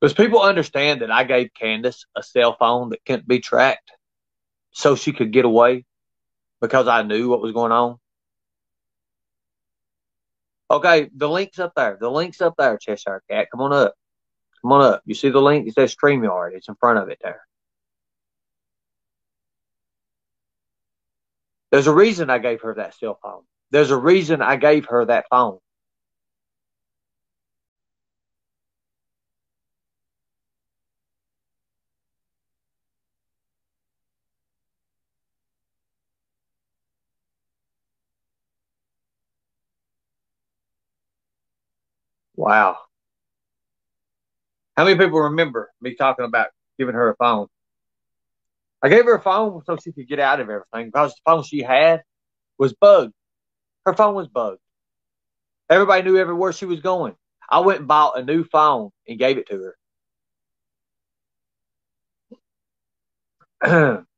Because people understand that I gave Candace a cell phone that couldn't be tracked so she could get away because I knew what was going on. Okay, the link's up there. The link's up there, Cheshire Cat. Come on up. Come on up. You see the link? It says StreamYard. It's in front of it there. There's a reason I gave her that cell phone. There's a reason I gave her that phone. Wow. How many people remember me talking about giving her a phone? I gave her a phone so she could get out of everything because the phone she had was bugged. Her phone was bugged. Everybody knew everywhere she was going. I went and bought a new phone and gave it to her.